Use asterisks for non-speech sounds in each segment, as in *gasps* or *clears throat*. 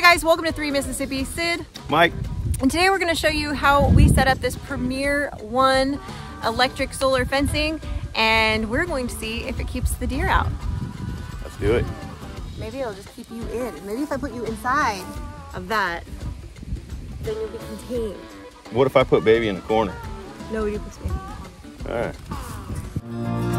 Hey guys, welcome to 3 Mississippi. Sid. Mike. And today we're going to show you how we set up this Premier One electric solar fencing and we're going to see if it keeps the deer out. Let's do it. Maybe it'll just keep you in. Maybe if I put you inside of that, then you'll be contained. What if I put baby in the corner? Nobody puts baby in the corner. All right.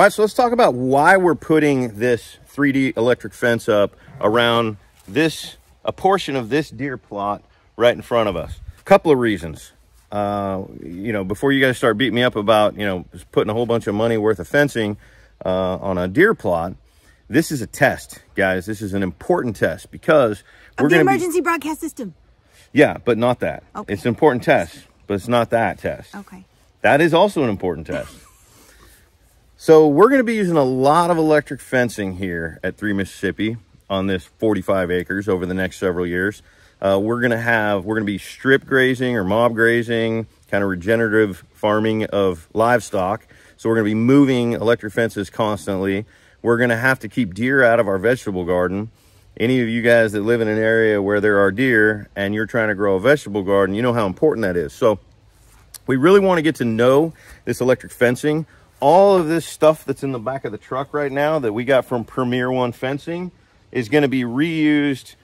All right, so let's talk about why we're putting this 3D electric fence up around this, a portion of this deer plot right in front of us. A couple of reasons. Uh, you know, before you guys start beating me up about, you know, just putting a whole bunch of money worth of fencing uh, on a deer plot, this is a test, guys. This is an important test because we're Of the going to be, emergency broadcast system. yeah, but not that. Okay. It's an important test, but it's not that test. Okay. That is also an important test. So we're going to be using a lot of electric fencing here at 3 Mississippi on this 45 acres over the next several years. Uh, we're going to have, we're going to be strip grazing or mob grazing, kind of regenerative farming of livestock. So we're going to be moving electric fences constantly. We're going to have to keep deer out of our vegetable garden. Any of you guys that live in an area where there are deer and you're trying to grow a vegetable garden, you know how important that is. So we really want to get to know this electric fencing. All of this stuff that's in the back of the truck right now that we got from Premier One Fencing is going to be reused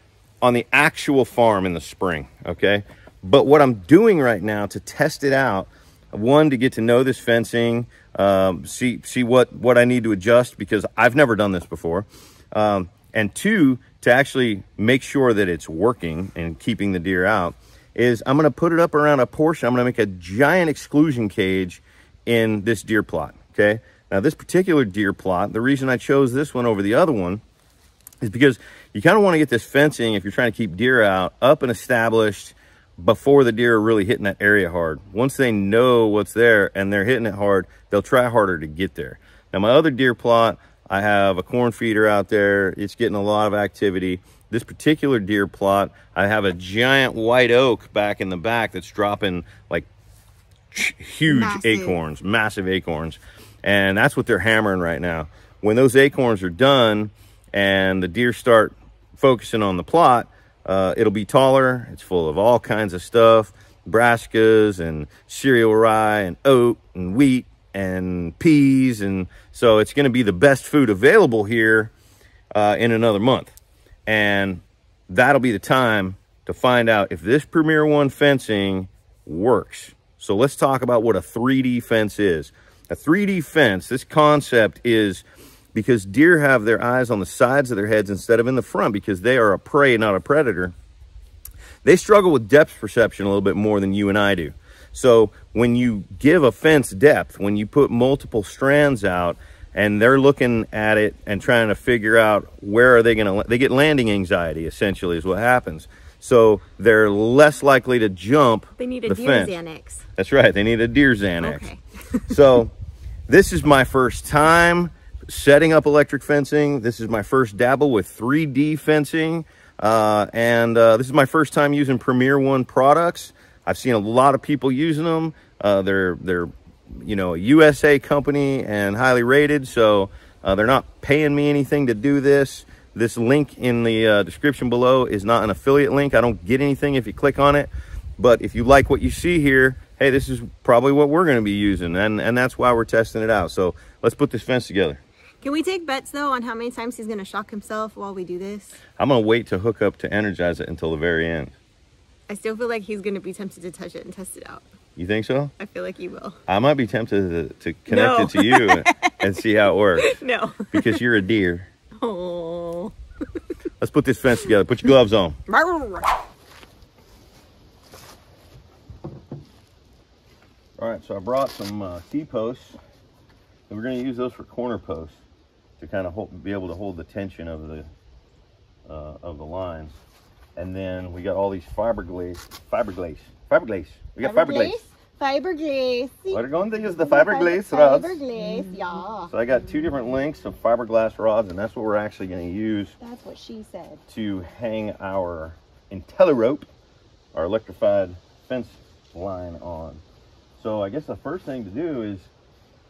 on the actual farm in the spring, okay? But what I'm doing right now to test it out, one, to get to know this fencing, um, see see what, what I need to adjust because I've never done this before. Um, and two, to actually make sure that it's working and keeping the deer out, is I'm going to put it up around a portion. I'm going to make a giant exclusion cage in this deer plot. Okay. Now, this particular deer plot, the reason I chose this one over the other one is because you kind of want to get this fencing, if you're trying to keep deer out, up and established before the deer are really hitting that area hard. Once they know what's there and they're hitting it hard, they'll try harder to get there. Now, my other deer plot, I have a corn feeder out there. It's getting a lot of activity. This particular deer plot, I have a giant white oak back in the back that's dropping like huge Massive. acorns, massive acorns. And that's what they're hammering right now. When those acorns are done and the deer start focusing on the plot, uh, it'll be taller. It's full of all kinds of stuff, brassicas and cereal rye and oat and wheat and peas. And so it's going to be the best food available here uh, in another month. And that'll be the time to find out if this Premier One fencing works. So let's talk about what a 3D fence is. A 3D fence, this concept is because deer have their eyes on the sides of their heads instead of in the front because they are a prey, not a predator. They struggle with depth perception a little bit more than you and I do. So when you give a fence depth, when you put multiple strands out and they're looking at it and trying to figure out where are they going to, they get landing anxiety essentially is what happens. So they're less likely to jump They need a the deer fence. Xanax. That's right. They need a deer Xanax. Okay. *laughs* so this is my first time setting up electric fencing. This is my first dabble with 3D fencing. Uh, and uh, this is my first time using Premier One products. I've seen a lot of people using them. Uh, they're, they're, you know, a USA company and highly rated. So uh, they're not paying me anything to do this. This link in the uh, description below is not an affiliate link. I don't get anything if you click on it. But if you like what you see here, hey, this is probably what we're going to be using. And, and that's why we're testing it out. So let's put this fence together. Can we take bets though on how many times he's going to shock himself while we do this? I'm going to wait to hook up to energize it until the very end. I still feel like he's going to be tempted to touch it and test it out. You think so? I feel like he will. I might be tempted to, to connect No. it to you and see how it works *laughs* No. because you're a deer. *laughs* Oh. Let's put this fence together. Put your gloves on. All right, so I brought some uh, T-posts. And we're going to use those for corner posts to kind of hold, be able to hold the tension of the uh, of the lines. And then we got all these fiberglaze, fiberglaze, fiberglaze. We got. Fiberglass. What are going to use the fiberglass rods. Fiberglass, yeah. So I got two different lengths of fiberglass rods, and that's what we're actually going to use That's what she said. to hang our IntelliRope, our electrified fence line on. So I guess the first thing to do is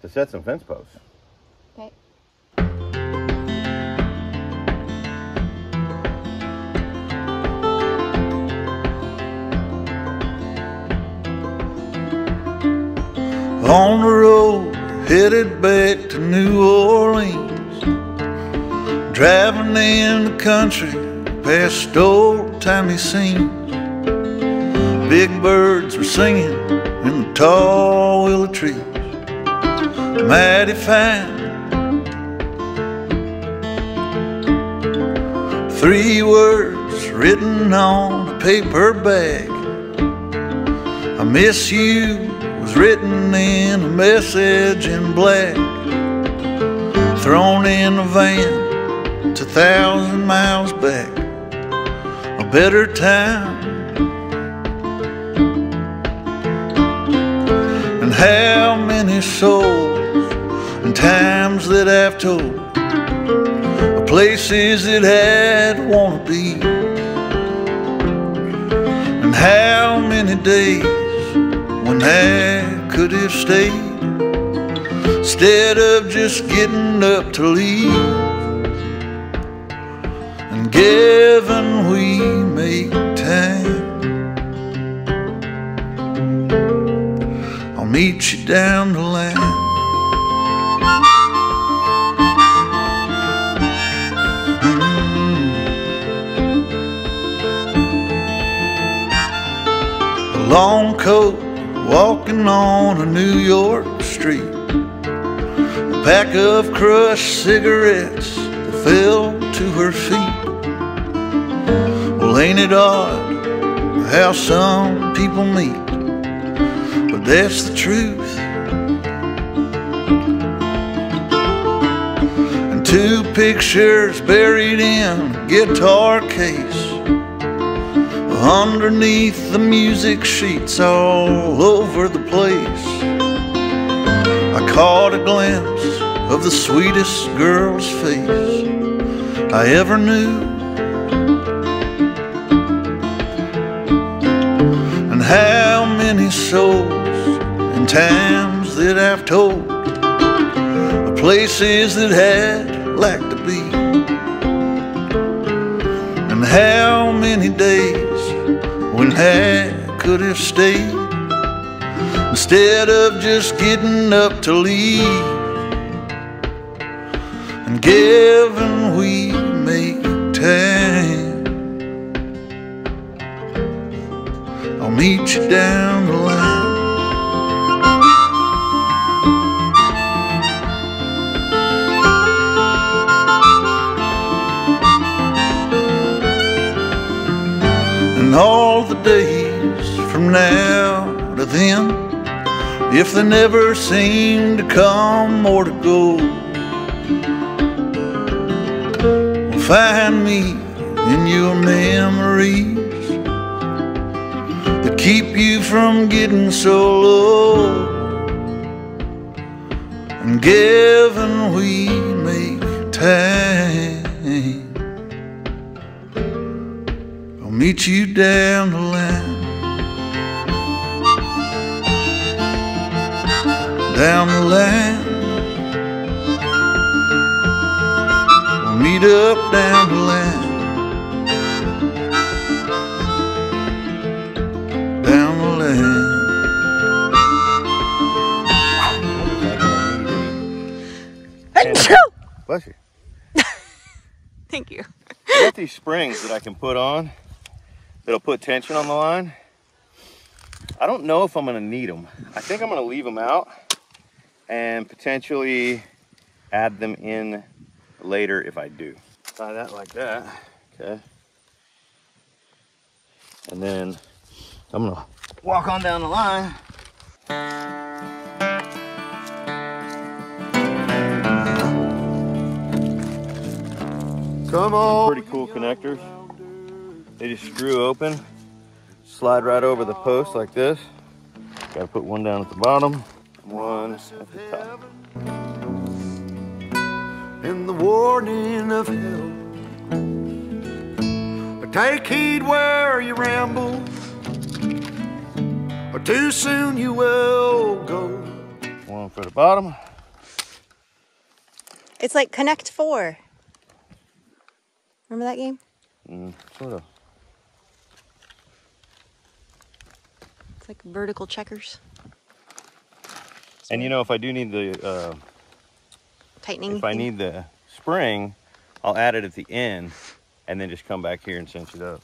to set some fence posts. Okay. On the road, headed back to New Orleans. Driving in the country, past old timey scenes. Big birds were singing in the tall willow trees. Mighty fine. Three words written on a paper bag. I miss you was written in a message in black. Thrown in a van to thousand miles back. A better time. How many souls and times that I've told of places that I'd wanna be. And how many days when I could have stayed instead of just getting up to leave. And given we make time, meet you down the line. Mm-hmm. A long coat walking on a New York street. A pack of crushed cigarettes that fell to her feet. Well, ain't it odd how some people meet? That's the truth. And two pictures buried in a guitar case. Underneath the music sheets all over the place, I caught a glimpse of the sweetest girl's face I ever knew. And how many souls times that I've told of places that had like to be. And how many days when I could have stayed instead of just getting up to leave. And given we make time, I'll meet you down the line. All the days from now to then, if they never seem to come or to go, find me in your memories that keep you from getting so low. And given we make time. Meet you down the line. Down the line. We'll meet up down the line. Down the line. Bless you. *laughs* Thank you. I got these springs that I can put on that'll put tension on the line. I don't know if I'm gonna need them. I think I'm gonna leave them out and potentially add them in later if I do. Tie that like that, okay. And then I'm gonna walk on down the line. Come on. Pretty cool connectors. They just screw open, slide right over the post like this. Gotta put one down at the bottom, one at the top. and the warning of hell. But take heed where you ramble, or too soon you will go. One for the bottom. It's like Connect Four. Remember that game? Mm, sort of. It's like vertical checkers. And you know, if I do need the, uh, Tightening. if I thing. need the spring, I'll add it at the end and then just come back here and cinch it up.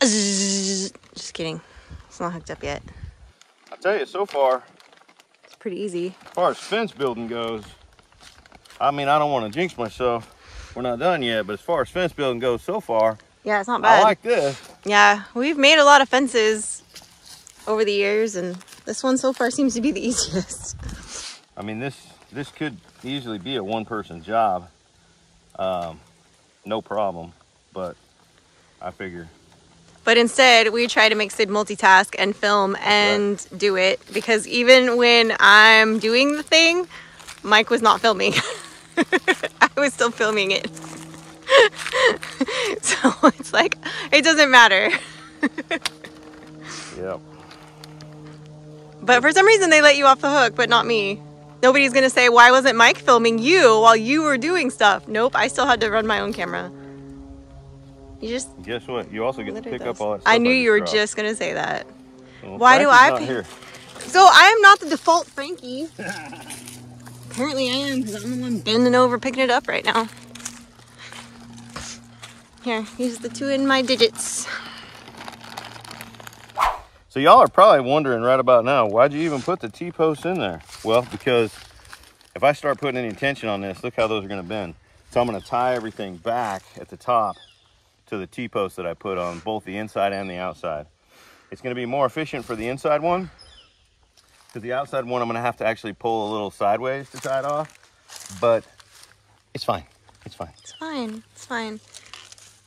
Just kidding. It's not hooked up yet. I'll tell you, so far, It's pretty easy. as far as fence building goes, I mean, I don't want to jinx myself. We're not done yet, but as far as fence building goes so far, Yeah, it's not bad. I like this. yeah, we've made a lot of fences over the years, and this one so far seems to be the *laughs* easiest. I mean, this this could easily be a one-person job, um, no problem. But I figure But instead, we try to make Sid multitask and film and do it because even when I'm doing the thing, Mike was not filming. *laughs* I was still filming it. *laughs* *laughs* so it's like, it doesn't matter. *laughs* Yep. But for some reason, they let you off the hook, but not me. Nobody's gonna say, why wasn't Mike filming you while you were doing stuff? Nope, I still had to run my own camera. You just Guess what? You also get to pick up does. all that stuff I knew you were dropped. just gonna say that. Well, why do I not pick- here? So I am not the default Frankie. Apparently I am because I'm the one bending over picking it up right now. Here, use the two in my digits. So y'all are probably wondering right about now, why'd you even put the T-posts in there? Well, because if I start putting any tension on this, look how those are gonna bend. So I'm gonna tie everything back at the top to the T-post that I put on both the inside and the outside. It's gonna be more efficient for the inside one, because the outside one I'm gonna have to actually pull a little sideways to tie it off, but it's fine, it's fine. It's fine. It's fine.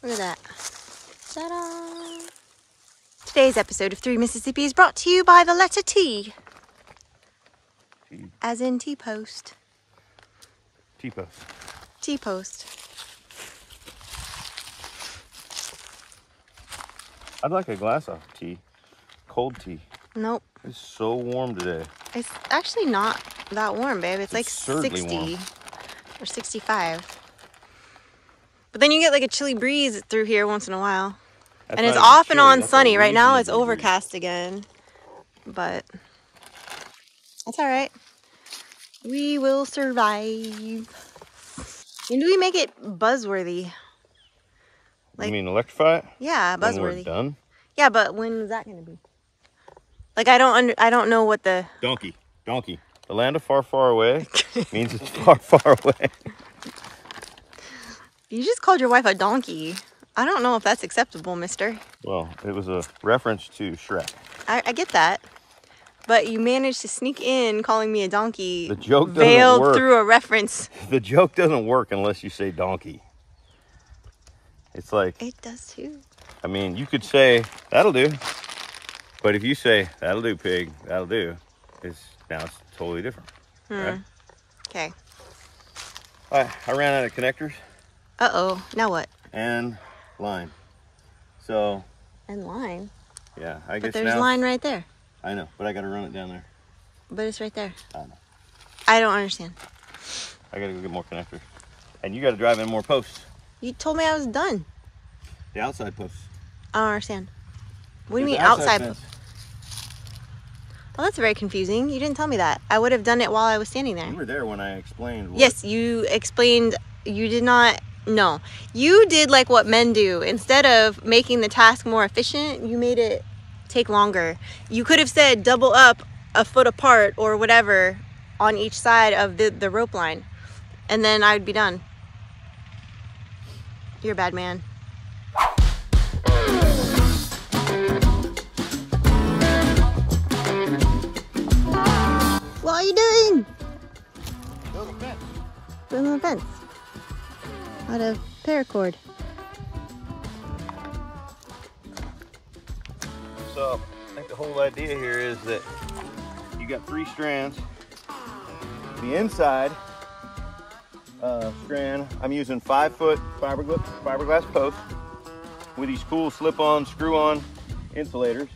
Look at that. Ta-da! Today's episode of Three Mississippi is brought to you by the letter T, T- as in T-post. T-post. T-post. I'd like a glass of tea, cold tea. Nope. It's so warm today. It's actually not that warm, babe. It's like 60 warm. or 65. But then you get like a chilly breeze through here once in a while. That's and it's off and on sunny. Right now it's overcast again. But that's all right. We will survive. When do we make it buzzworthy? Like- you mean electrify it? Yeah, When we're buzzworthy. done? Yeah, but when is that going to be? Like I don't under, I don't know what the Donkey. Donkey. The land of far, far away *laughs* means it's far, far away. You just called your wife a donkey. I don't know if that's acceptable, mister. Well, it was a reference to Shrek. I, I get that. But you managed to sneak in calling me a donkey. The joke doesn't veiled work. through a reference. *laughs* The joke doesn't work unless you say donkey. It's like, It does too. I mean, you could say, that'll do. But if you say, that'll do, pig, that'll do, it's now it's totally different. Hmm. Right? Okay. I, I ran out of connectors Uh oh. Now what? and line. So, And line. yeah, I But guess there's now. line right there. I know, but I got to run it down there. But it's right there. I know. I don't understand. I got to go get more connectors. And you got to drive in more posts. You told me I was done. The outside posts. I don't understand. What do you mean an outside? fence. Well, that's very confusing. You didn't tell me that. I would have done it while I was standing there. You were there when I explained. What, Yes, you explained. You did not. No, you did like what men do. Instead of making the task more efficient, you made it take longer. You could have said double up a foot apart or whatever on each side of the, the rope line, and then I would be done. You're a bad man. What are you doing? Build a fence. Building a fence. Out of paracord. So I think the whole idea here is that you got three strands. The inside uh, strand, I'm using five foot fiberglass, fiberglass posts with these cool slip-on, screw-on insulators.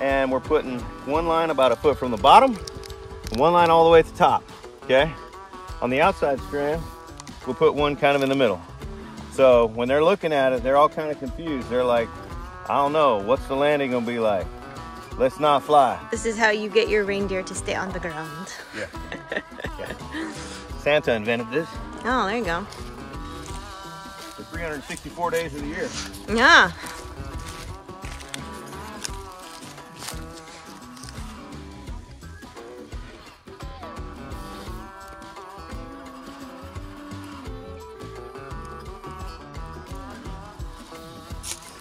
And we're putting one line about a foot from the bottom, and one line all the way at the top, okay? On the outside strand, we'll put one kind of in the middle. So when they're looking at it, they're all kind of confused. They're like, I don't know, what's the landing gonna be like? Let's not fly. This is how you get your reindeer to stay on the ground. Yeah. *laughs* yeah. Santa invented this Oh, there you go. for 364 days of the year. Yeah.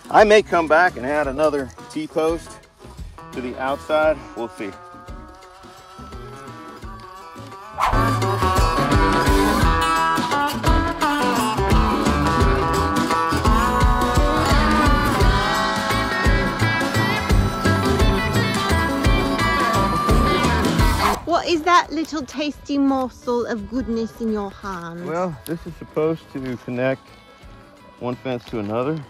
I may come back and add another T-post to the outside. We'll see. What is that little tasty morsel of goodness in your hand? Well, this is supposed to connect one fence to another.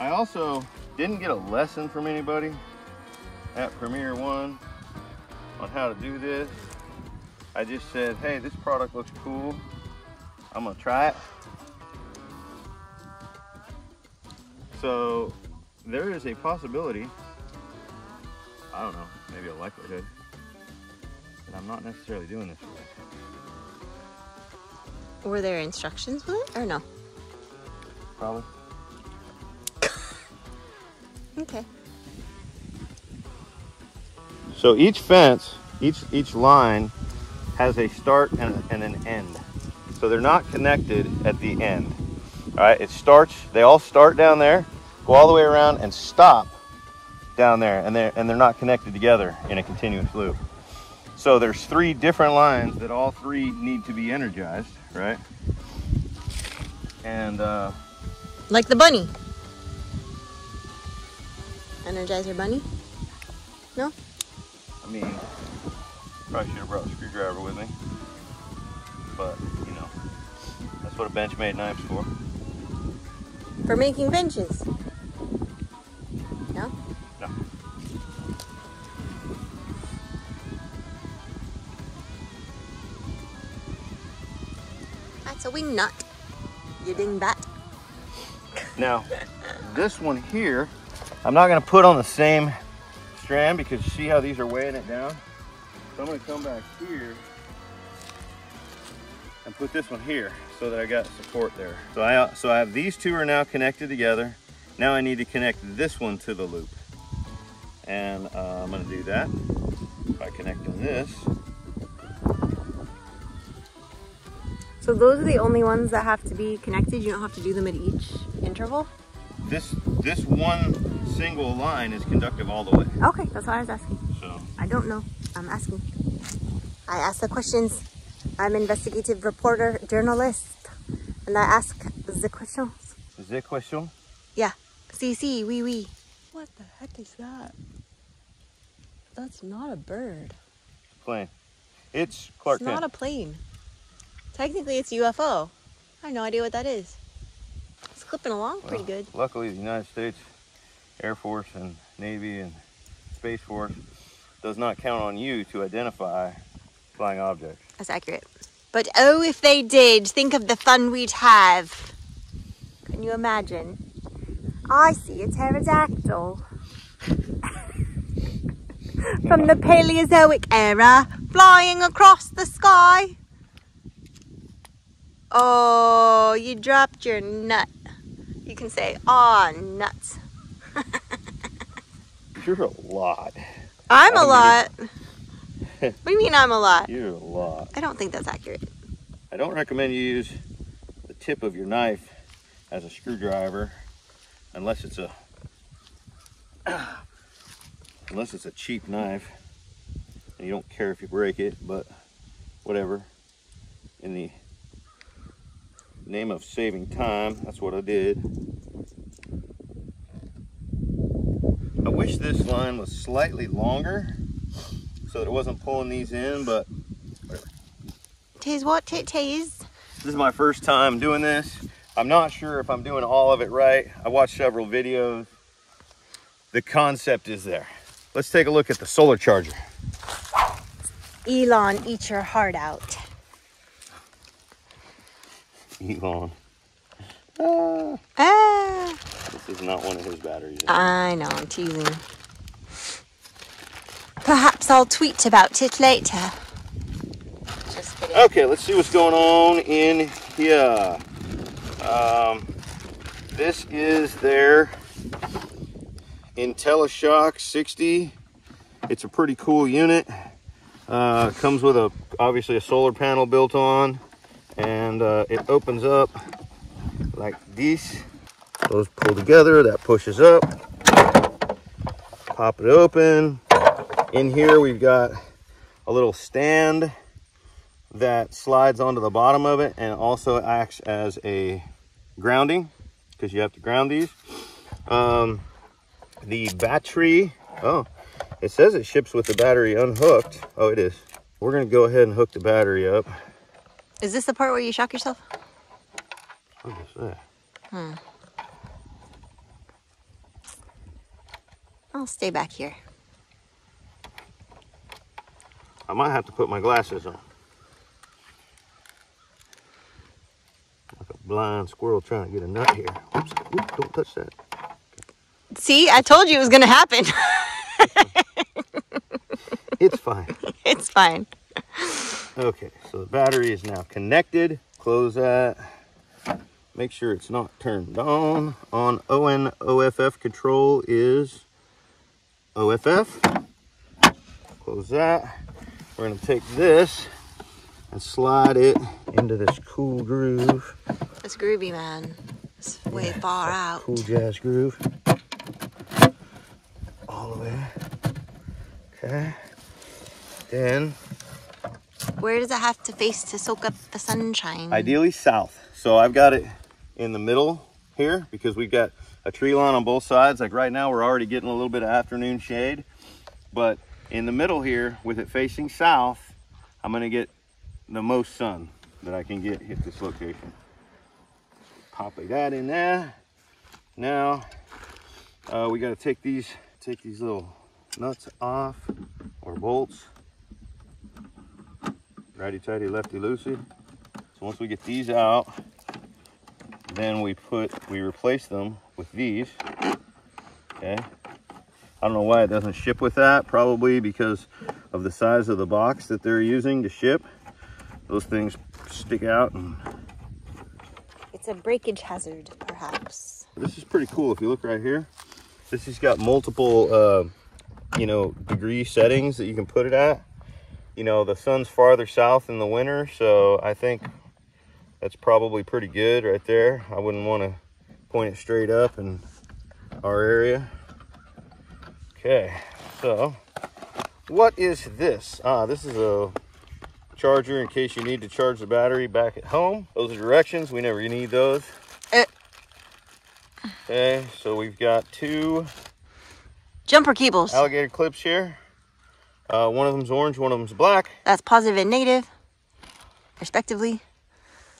I also didn't get a lesson from anybody at Premier One on how to do this. I just said, hey, this product looks cool. I'm gonna try it. So there is a possibility, I don't know, maybe a likelihood, that I'm not necessarily doing this right. Were there instructions with it or no? Probably. Okay. So each fence, each each line has a start and, and an end. So they're not connected at the end. All right, it starts, they all start down there, go all the way around and stop down there and they're, and they're not connected together in a continuous loop. So there's three different lines that all three need to be energized, right? And uh, Like the bunny. Energizer bunny? No? I mean, probably should have brought a screwdriver with me. But, you know, that's what a Benchmade knife's for. For making benches. No? No. That's a wing nut. You ding that. Now, *laughs* this one here, I'm not gonna put on the same strand because see how these are weighing it down? So I'm gonna come back here and put this one here so that I got support there. So I, so I have these two are now connected together. Now I need to connect this one to the loop. And uh, I'm gonna do that by connecting this. So those are the only ones that have to be connected. You don't have to do them at each interval. This, this one single line is conductive all the way. Okay, that's what I was asking. So I don't know. I'm asking. I ask the questions. I'm investigative reporter, journalist, and I ask the questions. the question. Yeah. Si, si, oui, oui. What the heck is that? That's not a bird. Plane. It's Clark It's not a plane. Technically, it's UFO. I have no idea what that is. Clipping along pretty good. Luckily, the United States Air Force and Navy and Space Force does not count on you to identify flying objects. That's accurate. But oh, if they did, think of the fun we'd have. Can you imagine? I see a pterodactyl. *laughs* From the Paleozoic era, flying across the sky. Oh, you dropped your nut. You can say, aw, nuts. *laughs* You're a lot. I'm a lot. what do you mean I'm a lot? *laughs* You're a lot. I don't think that's accurate. I don't recommend you use the tip of your knife as a screwdriver unless it's a *clears throat* unless it's a cheap knife and you don't care if you break it, but whatever. In the name of saving time, that's what I did. I wish this line was slightly longer so that it wasn't pulling these in, but Tis what tit tis. this is my first time doing this. I'm not sure if I'm doing all of it right. I watched several videos. The concept is there. Let's take a look at the solar charger. Elon, eat your heart out. Elon. Ah, Ah, this is not one of his batteries. I know, I'm teasing. Perhaps I'll tweet about it later. Okay, let's see what's going on in here. Um, this is their IntelliShock 60. It's a pretty cool unit. Uh, comes with a obviously a solar panel built on, and uh, it opens up like this. Those pull together. That pushes up. Pop it open. In here we've got a little stand that slides onto the bottom of it and also acts as a grounding because you have to ground these. Um, the battery, oh, it says it ships with the battery unhooked. Oh, it is. We're gonna go ahead and hook the battery up. Is this the part where you shock yourself? What is that? Hmm. I'll stay back here. I might have to put my glasses on. Like a blind squirrel trying to get a nut here. Oops, oops don't touch that. See, I told you it was gonna happen. It's fine. *laughs* it's fine. Okay, so the battery is now connected. Close that. Make sure it's not turned on. On ON OFF control is OFF. Close that. We're gonna take this and slide it into this cool groove. It's groovy, man. It's way far out. Cool jazz groove. All the way. Okay. Then Where does it have to face to soak up the sunshine? ideally south. So I've got it in the middle here because we've got a tree line on both sides. Like right now, we're already getting a little bit of afternoon shade. But in the middle here, with it facing south, I'm gonna get the most sun that I can get hit this location. Pop that in there. Now, uh, we gotta take these, take these little nuts off or bolts. Righty tighty, lefty loosey. So once we get these out, then we put, we replace them with these. Okay. I don't know why it doesn't ship with that. Probably because of the size of the box that they're using to ship. Those things stick out and It's a breakage hazard, perhaps. this is pretty cool. If you look right here, this has got multiple, uh, you know, degree settings that you can put it at. You know, the sun's farther south in the winter, so I think that's probably pretty good right there. I wouldn't want to point it straight up in our area. Okay, so what is this? Ah, this is a charger in case you need to charge the battery back at home. Those are directions. We never need those. Uh, Okay, so we've got two jumper cables. alligator clips here. Uh, one of them's orange, one of them's black. That's positive and negative, respectively.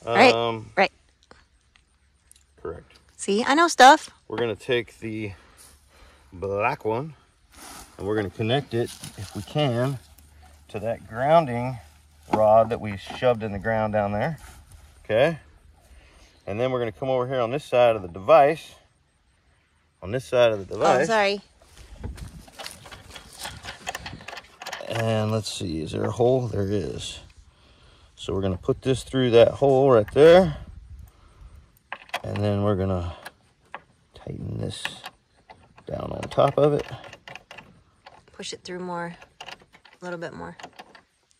Right. Um, Right. correct. See, I know stuff. We're gonna take the black one and we're gonna connect it, if we can, to that grounding rod that we shoved in the ground down there. Okay. And then we're gonna come over here on this side of the device. On this side of the device. Oh, device. sorry. And let's see, is there a hole? There is. So we're gonna put this through that hole right there. And then we're gonna tighten this down on top of it. Push it through more. A little bit more.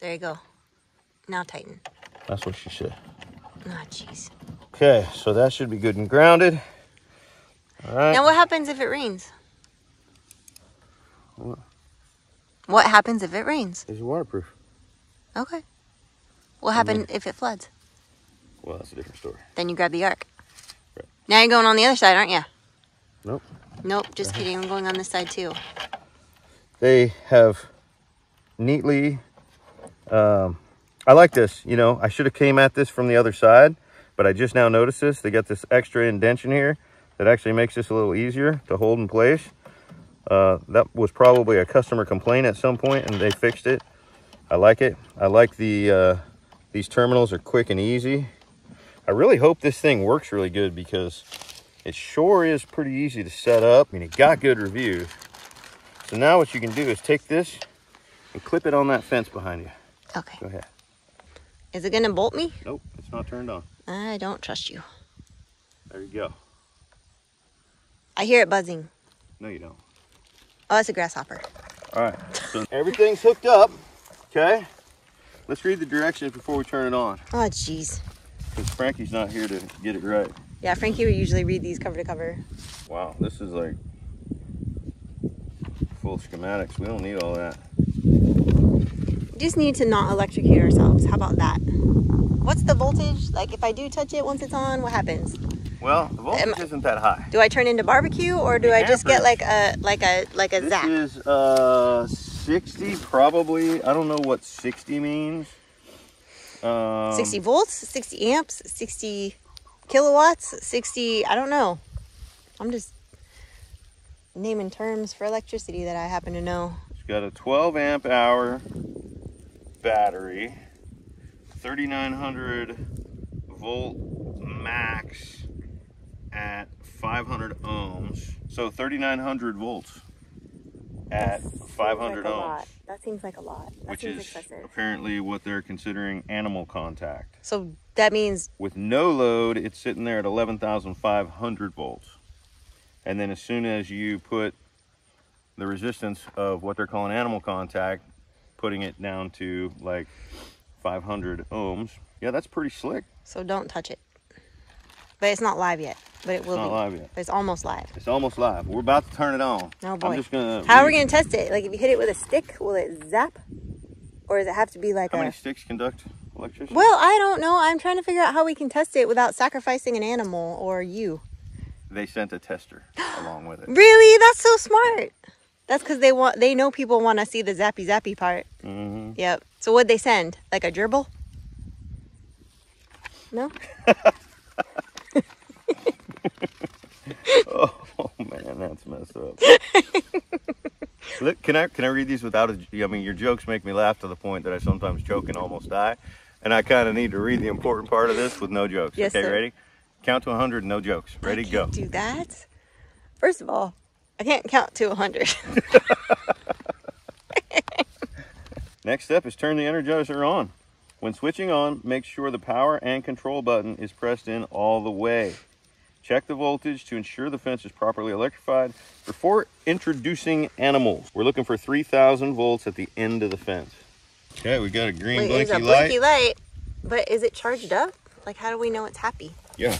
There you go. Now tighten. That's what she said. Ah, jeez. Okay, so that should be good and grounded. All right. Now, what happens if it rains? What happens if it rains? Is it waterproof? Okay. What happens if it floods? Well, that's a different story. Then you grab the ark. Right. Now you're going on the other side, aren't you? Nope. Nope, just kidding. I'm going on this side too. they have neatly, um, I like this, you know, I should have came at this from the other side, but I just now noticed this. They got this extra indention here that actually makes this a little easier to hold in place. Uh, that was probably a customer complaint at some point and they fixed it. I like it. I like the, uh, these terminals are quick and easy. I really hope this thing works really good because it sure is pretty easy to set up and it got good reviews. So now what you can do is take this and clip it on that fence behind you. Okay. Go ahead. Is it gonna bolt me? Nope, it's not turned on. I don't trust you. There you go. I hear it buzzing. No, you don't. Oh, it's a grasshopper. All right, so *laughs* everything's hooked up, okay? Let's read the directions before we turn it on Oh, jeez. because Frankie's not here to get it right. Yeah, Frankie would usually read these cover to cover. Wow, this is like full schematics. We don't need all that. We just need to not electrocute ourselves. How about that? What's the voltage? Like, if I do touch it once it's on, what happens? Well, the voltage isn't that high. Do I turn into barbecue, or do I just get like a like a like a This zap? is uh 60 probably. I don't know what 60 means. Um, 60 volts, 60 amps, 60 kilowatts, 60. I don't know. I'm just naming terms for electricity that I happen to know. It's got a 12 amp hour battery, 3900 volt max at 500 ohms. So 3900 volts at 500 like ohms, lot. That seems like a lot. That which seems is excessive. apparently what they're considering animal contact. So that means With no load, it's sitting there at 11,500 volts. And then as soon as you put the resistance of what they're calling animal contact, putting it down to like 500 ohms, yeah, that's pretty slick. so don't touch it. But it's not live yet. But it will not be. live yet. It's almost live. It's almost live. We're about to turn it on. Oh boy. I'm just gonna. How are we gonna test it? Like if you hit it with a stick, will it zap? Or does it have to be like How a many sticks conduct electricity? Well, I don't know. I'm trying to figure out how we can test it without sacrificing an animal or you. They sent a tester *gasps* along with it. Really? That's so smart. That's because they want they know people want to see the zappy zappy part. hmm Yep. So what'd they send? Like a gerbil? No? *laughs* *laughs* Oh man, that's messed up. *laughs* Look, can I can I read these without a? I mean, your jokes make me laugh to the point that I sometimes choke and almost die, and I kind of need to read the important part of this with no jokes. Yes, okay, sir. ready? Count to 100, no jokes. Ready, go. do that. First of all, I can't count to 100. *laughs* Next step is turn the Energizer on. When switching on, make sure the power and control button is pressed in all the way. Check the voltage to ensure the fence is properly electrified before introducing animals. We're looking for 3,000 volts at the end of the fence. Okay, we got a green Wait, blinky there's a light. blinky light. But is it charged up? Like how do we know it's happy? Yeah.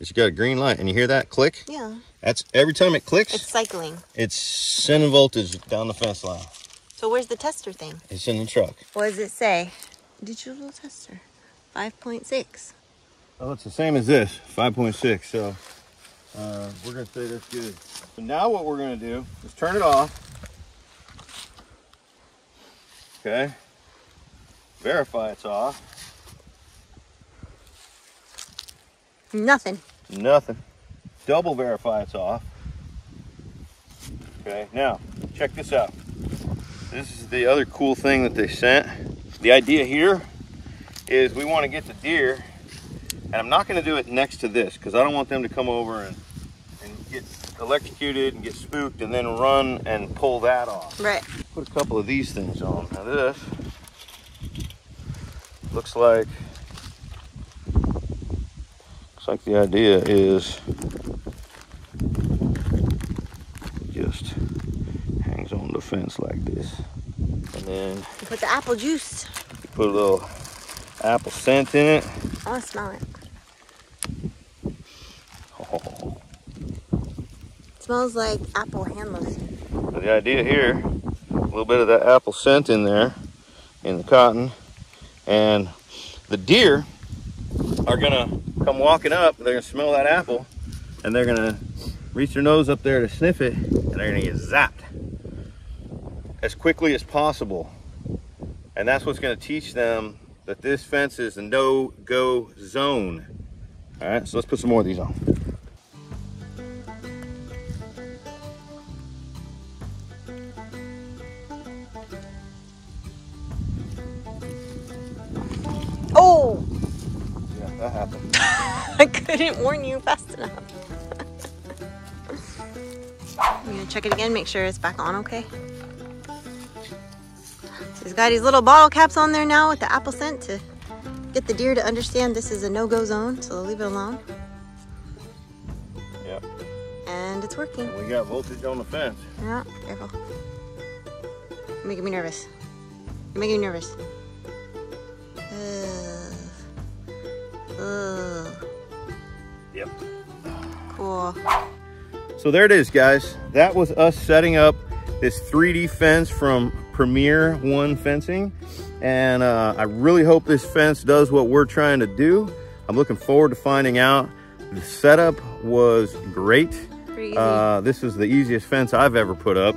It's got a green light, and you hear that click? Yeah. That's every time it clicks, It's cycling. it's sending voltage down the fence line. So where's the tester thing? It's in the truck. What does it say? Digital tester. 5.6. Oh, it's the same as this, 5.6. So uh, we're gonna say that's good. So now what we're gonna do is turn it off. Okay. Verify it's off. Nothing. Nothing. Double verify it's off. Okay, now check this out. This is the other cool thing that they sent. The idea here is we want to get the deer, and I'm not going to do it next to this because I don't want them to come over and, and get electrocuted and get spooked and then run and pull that off. Right. Put a couple of these things on. Now this looks like looks like the idea is just hangs on the fence like this. And then You put the apple juice. put a little apple scent in it. I want to smell it. Oh. It smells like apple hand lotion. The idea here, a little bit of that apple scent in there, in the cotton, and the deer are gonna come walking up. They're gonna smell that apple, and they're gonna reach their nose up there to sniff it, and they're gonna get zapped as quickly as possible. And that's what's gonna teach them that this fence is a no-go zone. All right, so let's put some more of these on. That happened. *laughs* I couldn't warn you fast enough. I'm gonna check it again, make sure it's back on okay. So he's got his little bottle caps on there now with the apple scent to get the deer to understand this is a no-go zone, so they'll leave it alone. Yep. And it's working. We got voltage on the fence. Yeah, careful. You're making me nervous. You're making me nervous. Ugh. Yep. Cool. So there it is, guys. That was us setting up this 3D fence from Premier One Fencing. And uh, I really hope this fence does what we're trying to do. I'm looking forward to finding out. The setup was great. Uh, this is the easiest fence I've ever put up.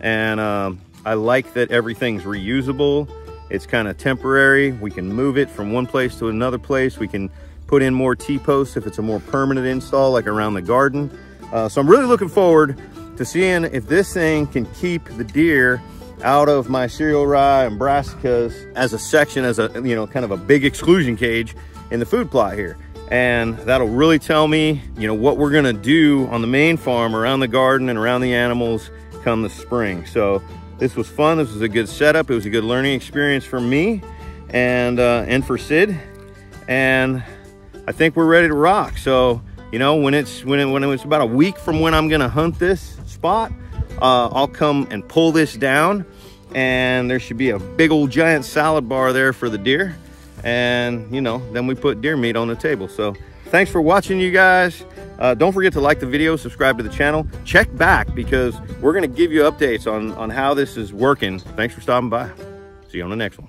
And um, I like that everything's reusable. It's kind of temporary. We can move it from one place to another place. We can put in more T-posts if it's a more permanent install, like around the garden. Uh, so I'm really looking forward to seeing if this thing can keep the deer out of my cereal rye and brassicas as a section, as a, you know, kind of a big exclusion cage in the food plot here. And that'll really tell me, you know, what we're gonna do on the main farm around the garden and around the animals come the spring. So this was fun. This was a good setup. It was a good learning experience for me and, uh, and for Sid. And I think we're ready to rock. So, you know, when it's, when, it, when it's about a week from when I'm gonna hunt this spot, uh, I'll come and pull this down and there should be a big old giant salad bar there for the deer. And, you know, then we put deer meat on the table. So thanks for watching, you guys. Uh, don't forget to like the video, subscribe to the channel. Check back because we're going to give you updates on, on how this is working. Thanks for stopping by. See you on the next one.